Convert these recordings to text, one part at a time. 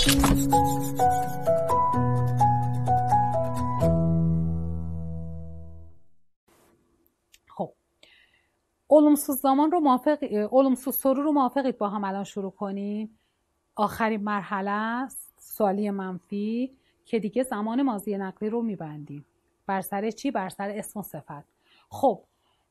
خب. olumsuz زمان رو موافق olumsuz سرو رو موافقید با هم الان شروع کنیم؟ آخرین مرحله است سوالی منفی که دیگه زمان ماضی نقلی رو میبندیم. بر سر چی؟ بر سر اسم و صفت. خب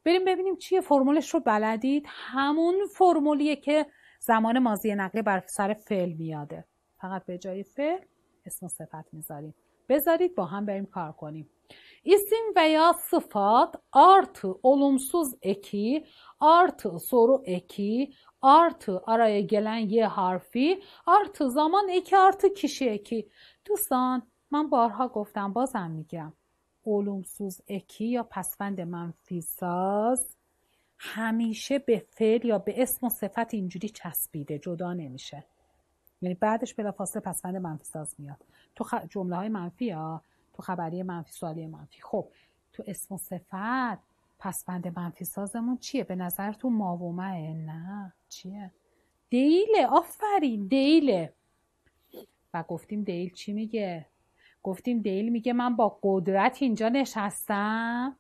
بریم ببینیم چیه. فرمولش رو بلدید. همون فرمولیه که زمان ماضی نقلی بر سر فعل میاده. فقط به جای فعل اسم و صفت می‌ذاریم. بذارید با هم بریم کار کنیم. İsim veya sıfat artı olumsuz eki artı soru eki artı araya gelen y harfi artı zaman eki artı kişi eki دوستان من بارها گفتم بازم میگم. olumsuz eki یا پسفند منفی ساز همیشه به فعل یا به اسم و صفت اینجوری چسبیده جدا نمیشه. یعنی بعدش بلافاصله پسفند منفی ساز میاد. تو خ... جمله های منفی ها تو خبری منفی سوالی منفی. خب تو اسم و صفت پسفند منفی سازمون چیه؟ به نظر تو ماومه نه؟ چیه؟ دیله آفرین دیله و گفتیم دیل چی میگه؟ گفتیم دیل میگه من با قدرت اینجا نشستم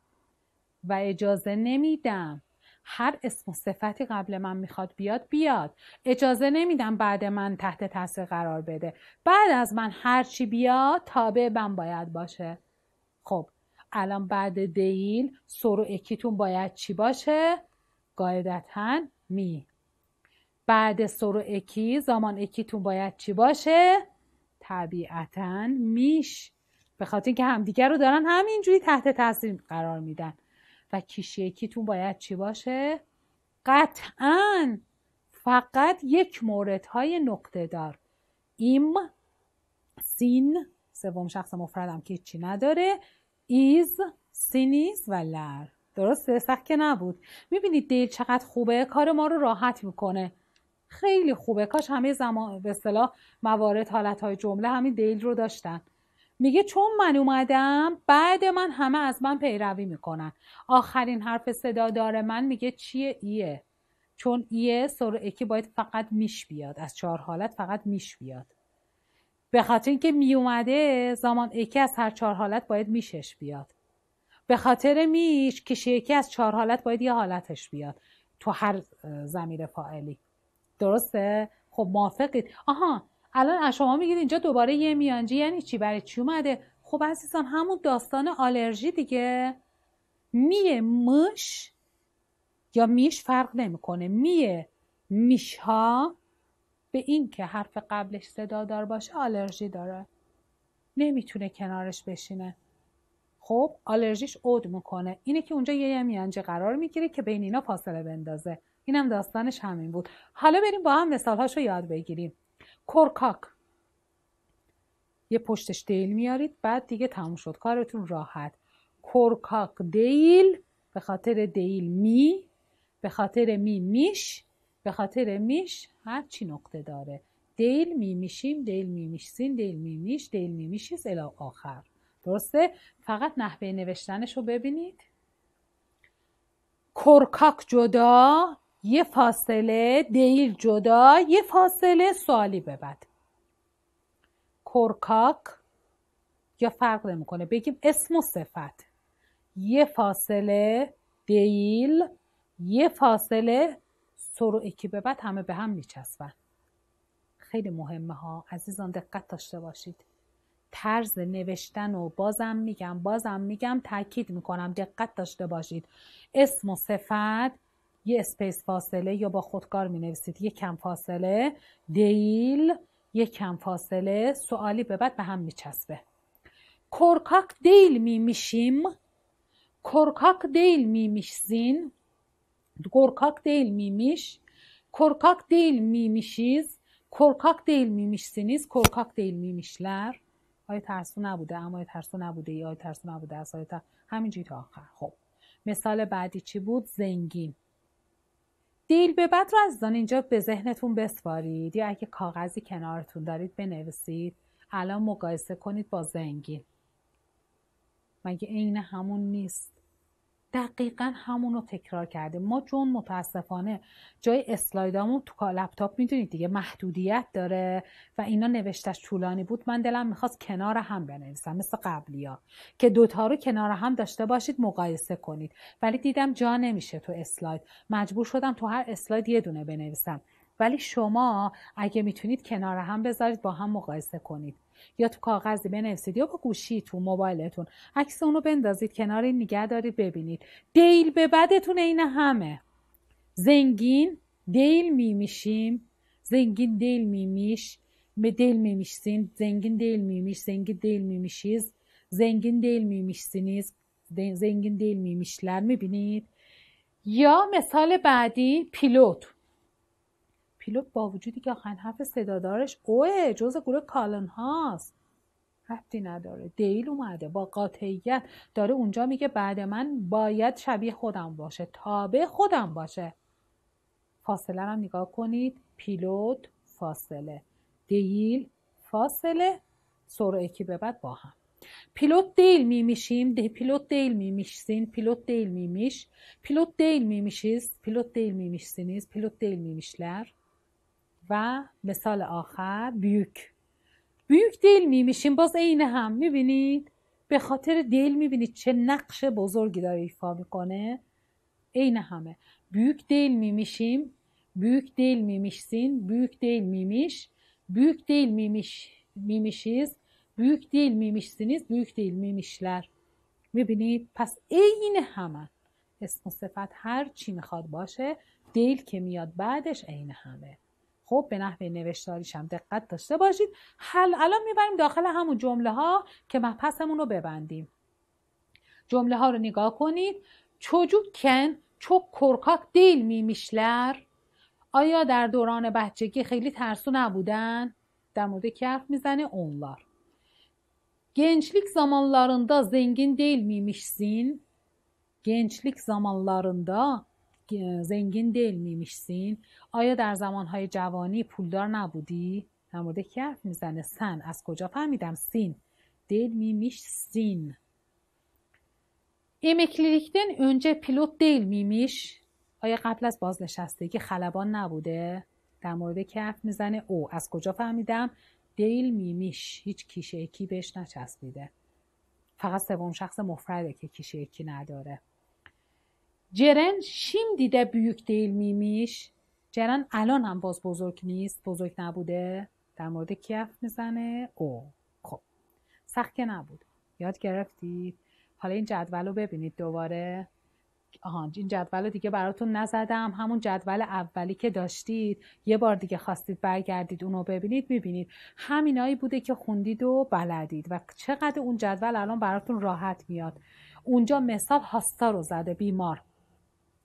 و اجازه نمیدم. هر اسم و صفتی قبل من می‌خواد بیاد بیاد. اجازه نمیدم بعد من تحت تاثیر قرار بده. بعد از من هر چی بیاد تابع من باید باشه. خب الان بعد دیل سرو اکیتون باید چی باشه؟ قاعدتا می. بعد سرو اکی زمان اکیتون باید چی باشه؟ طبیعتا میش. به خاطر اینکه همدیگر رو دارن همینجوری تحت تاثیر قرار میدن. و یکیتون باید چی باشه؟ قطعا فقط یک مورد های نقطه دار. im sin سوم شخص مفردم که چی نداره iz siniz و ler. درسته؟ سخت که نبود. می‌بینید değil چقدر خوبه؟ کار ما رو راحت می‌کنه. خیلی خوبه. کاش همه زمان به اصطلاح موارد حالت های جمله همین دیل رو داشتن. میگه چون من اومدم بعد من همه از من پیروی می‌کنن. آخرین حرف صدا داره من میگه چیه؟ ایه. چون ایه سر اکی باید فقط میش بیاد. از چهار حالت فقط میش بیاد. به خاطر اینکه می اومده زمان اکی از هر چهار حالت باید میشش بیاد. به خاطر میش کشی اکی از چهار حالت باید یه حالتش بیاد. تو هر زمیر فاعلی. درسته؟ خب موافقید. آها الان شما میگید اینجا دوباره یه میانجی یعنی چی؟ برای چی اومده؟ خب عزیزان همون داستان آلرژی دیگه. میه مش یا میش فرق نمی‌کنه. میه میش ها به این که حرف قبلش صدا دار باشه آلرژی داره. نمی‌تونه کنارش بشینه. خب آلرژیش عود می‌کنه. اینه که اونجا یه میانجه قرار می‌گیره که بین اینا فاصله بندازه. اینم داستانش همین بود. حالا بریم با هم مثالهاش رو یاد بگیریم. کرکاک یه پشتش دیل میارید بعد دیگه تموم شد کارتون راحت کرکاک دیل به خاطر دیل می به خاطر می میش به خاطر میش هر چی نقطه داره دیل می میشیم دیل می میشسین دیل می میش دیل می میشیز الی آخر درسته فقط نحوه نوشتنش رو ببینید کرکاک جدا یه فاصله دیل جدا یه فاصله سوالی ببد. کرکاک یا فرق نمی‌کنه بگیم اسم و صفت. یه فاصله دیل یه فاصله سرو اکی به بعد همه به هم میچسبن. خیلی مهمه ها عزیزان دقت داشته باشید. طرز نوشتن و بازم میگم بازم میگم تاکید می‌کنم دقت داشته باشید. اسم و صفت یه space فاصله یا با خودکار می نویسید یه کم فاصله. değil. یه کم فاصله. سوالی به بعد به هم می چسبه کرکاک دیل می میشیم کرکاک دیل می میشزین کرکاک دیل می میش کرkak değil miymişiz korkak değil miymişsiniz korkak değil miymişler آیا ترسو نبوده. اما آیا ترسو نبوده. یا آیا ترسو نبوده. از آیا تر... همینجوری تا آخر. خب. مثال بعدی چی بود؟ زنگین دیل به بعد رو عزیزان اینجا به ذهنتون بسپارید یا اگه کاغذی کنارتون دارید بنویسید. الان مقایسه کنید با زنگین مگه عین همون نیست؟ دقیقا همون رو تکرار کردیم ما چون متاسفانه جای اسلایدامون تو لپتاپ می‌دونید دیگه محدودیت داره و اینا نوشتش طولانی بود. من دلم می‌خواست کنار هم بنویسم مثل قبلی ها که دوتا رو کنار هم داشته باشید مقایسه کنید. ولی دیدم جا نمیشه تو اسلاید. مجبور شدم تو هر اسلاید یه دونه بنویسم. ولی شما اگه می‌تونید کنار هم بذارید با هم مقایسه کنید. یا تو کاغذی بنویسید یا با گوشی تو موبایلتون. عکس اونو بندازید کنار این نگه دارید ببینید. دیل به بدتون عین همه. زنگین دیل میمیشیم. زنگین دیل میمیش. به değil miymişsin zengin değil miymiş. zengin değil miymişiz. zengin değil miymişsiniz zengin değil miymişler می‌بینید؟ یا مثال بعدی pilot. pilot با وجودی که آخرین حرف صدادارش o ه جز گروه kalın هاست. ربطی نداره. değil اومده. با قاطعیت داره اونجا میگه بعد من باید شبیه خودم باشه. تابع خودم باشه. فاصله رو نگاه کنید. پیلوت فاصله. دیل فاصله. سرعه کی به بعد با هم. pilot değil miymişim, de pilot değil miymişsin, pilot değil miymiş, pilot değil miymişiz, pilot değil miymişsiniz, pilot değil miymişler و مثال آخر بیوک. بیوک دیل میمیشیم باز عین هم می‌بینید؟ به خاطر دیل می‌بینید چه نقش بزرگی داره ایفا می‌کنه. عین همه. büyük değil miymişim büyük değil miymişsin büyük değil miymiş büyük değil miymiş miymişiz büyük değil miymişsiniz büyük değil miymişler می‌بینید؟ پس عین همه. اسم و صفت هر چی می‌خواد باشه دیل که میاد بعدش عین همه. خب به نحوه نوشتاریش هم دقت داشته باشید. حل الان می‌بریم داخل همون جمله ها که مبحثمون رو ببندیم. جمله ها رو نگاه کنید. کن çok korkak değil miymişler آیا در دوران بچگی خیلی ترسو نبودن؟ در مورد کی حرف می‌زنه؟ onlar Gençlik zamanlarında zengin değil miymişsin? Gençlik zamanlarında زنگین دل میمیشسین. آیا در زمانهای جوانی پولدار نبودی؟ در مورد کی حرف می‌زنه؟ سن. از کجا فهمیدم سین؟ دل میمیش سین emeklilikten önce pilot değil miymiş؟ آیا قبل از بازنشستگی خلبان نبوده؟ در مورد کی حرف می‌زنه؟ او. از کجا فهمیدم؟ دیل میمیش. هیچ کیشه اکی بهش نچسبیده. فقط سوم شخص مفرده که کیشه اکی نداره. جرن şimdi de büyük değil miymiş جرن الان هم باز بزرگ نیست بزرگ نبوده. در مورد کی حرف می‌زنه؟ او. خب. سخت که نبود. یاد گرفتید حالا این جدول رو ببینید دوباره. آها این جدول دیگه براتون نزدم. همون جدول اولی که داشتید. یه بار دیگه خواستید برگردید اونو ببینید ببینید همینایی بوده که خوندید و بلدید. و چقدر اون جدول الان براتون راحت میاد. اونجا مثال هاستا رو زده بیمار.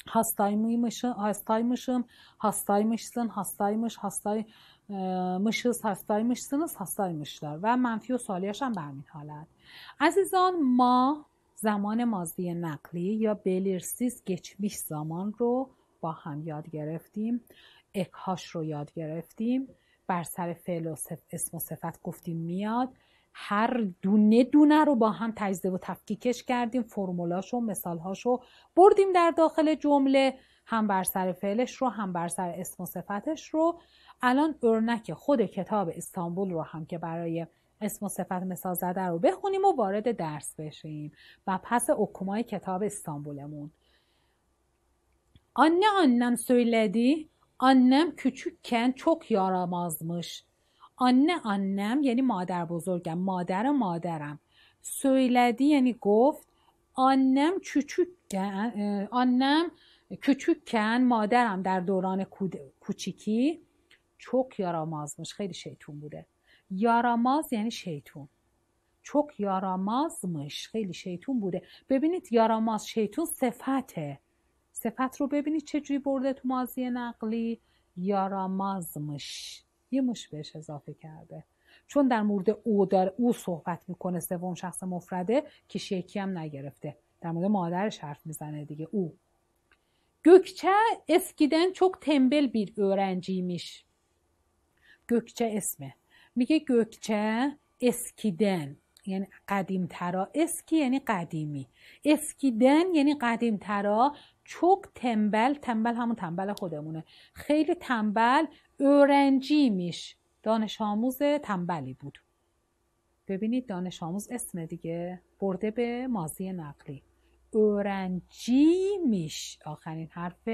Hastaymışım, hastaymışım, hastaymışsın, hastaymış, hastaymışız, hastaymışsınız, hastaymışlar. و منفی و سالیش هم به همین حالت عزیزان ما زمان مازی نقلی یا بلیرسیز geçmiş زمان رو با هم یاد گرفتیم اکهاش رو یاد گرفتیم بر سر فعل و اسم و صفت گفتیم میاد هر دونه دونه رو با هم تجزیه و تفکیکش کردیم فرمولاشو مثالهاشو بردیم در داخل جمله هم بر سر فعلش رو هم بر سر اسم و صفتش رو الان ارنک خود کتاب استانبول رو هم که برای اسم و صفت مثال زده رو بخونیم و وارد درس بشیم و پس اکمای کتاب استانبولمون Anne annem söyledi. Annem küçükken çok yaramazmış. Anne annem یعنی مادر بزرگم مادر مادرم. söyledi یعنی گفت annem küçükken annem küçükken مادرم در دوران کوچیکی. çok yaramazmış خیلی شیطون بوده. yaramaz یعنی شیطون. çok yaramazmış خیلی شیطون بوده. ببینید yaramaz شیطون صفته. صفت رو ببینید چجوری برده تو مازی نقلی. yaramazmış یه مش بهش اضافه کرده. چون در مورد او داره او صحبت می‌کنه سوم شخص مفرده که شیکی هم نگرفته. در مورد مادرش حرف می‌زنه دیگه. او. Gökçe eskiden çok tembel bir گوکچه اسمه. میگه گوکچه اسکیدن. یعنی قدیم ترا اسکی یعنی قدیمی. اسکیدن یعنی قدیم ترا çok تنبل تنبل همون تنبل خودمونه. خیلی تنبل میش. دانش آموز تنبلی بود. ببینید دانش آموز اسم دیگه. برده به مازی نقلی. میش. آخرین حرف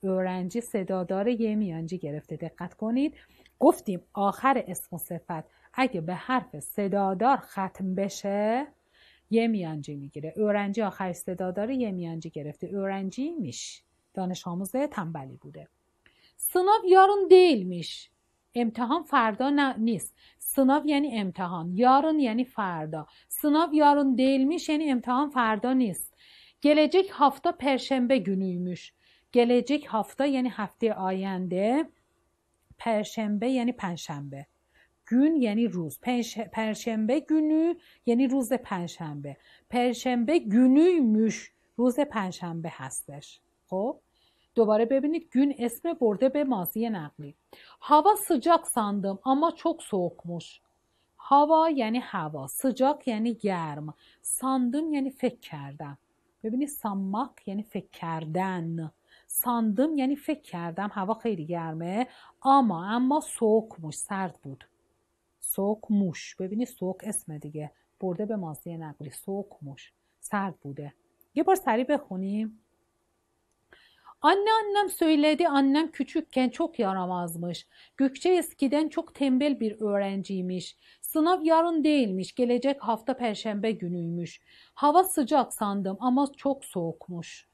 اورنجی صدادار یه میانجی گرفته. دقت کنید. گفتیم آخر اسم و صفت. اگه به حرف صدادار ختم بشه یه میانجی می‌گیره. اورنجی آخر صدادار یه میانجی گرفته. اورنجی میش. دانش آموز تنبلی بوده. سناف یارون دیل میش. امتحان فردا نیست. سناف یعنی امتحان. یارون یعنی فردا. سناف یارون میش یعنی امتحان فردا نیست. gelecek hafta perşembe günüymüş. Gelecek hafta یعنی هفته آینده. پرشنبه یعنی پنجشنبه. Gün یعنی روز. پرشنبه günü یعنی روز پنجشنبه. پرشنبه günüymüş روز پنجشنبه هستش. خب؟ دوباره ببینید gün اسم برده به ماضی نقلی. hava sıcak sandım ama çok soğukmuş hava یعنی هوا sıcak یعنی گرم. sandım یعنی فکر کردم ببینید ساماک یعنی فکر کردن. ساندم یعنی فکر کردم. هوا خیلی گرمه. اما اما سوکموش سرد بود. سوکموش ببینید سوک اسم دیگه برده به مازی نقلی سوکموش سرد بوده یه بار سریع بخونیم Anne annem söyledi annem küçükken çok yaramazmış. Gökçe eskiden çok tembel bir öğrenciymiş. Sınav yarın değilmiş. Gelecek hafta perşembe günüymüş. Hava sıcak sandım ama çok soğukmuş.